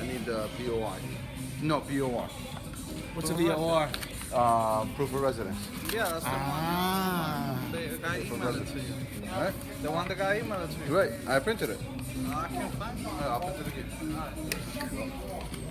I need uh, BOI. No, BOR. What's a VOR? Uh, proof of residence. Yeah, that's the Ah. one. The guy emailed it to you. All right. The one the guy emailed it to you. Right. I printed it. Uh, I can't find it. Uh, I'll print it again.